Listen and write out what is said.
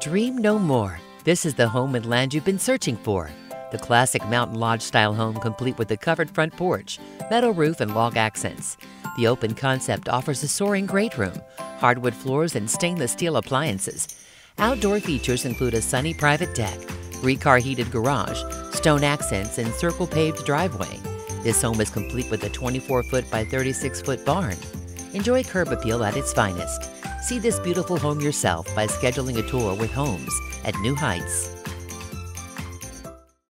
Dream no more. This is the home and land you've been searching for. The classic mountain lodge style home, complete with a covered front porch, metal roof, and log accents. The open concept offers a soaring great room, hardwood floors, and stainless steel appliances. Outdoor features include a sunny private deck, three car heated garage, stone accents, and circle paved driveway. This home is complete with a 24 foot by 36 foot barn. Enjoy curb appeal at its finest. See this beautiful home yourself by scheduling a tour with Homes at New Heights.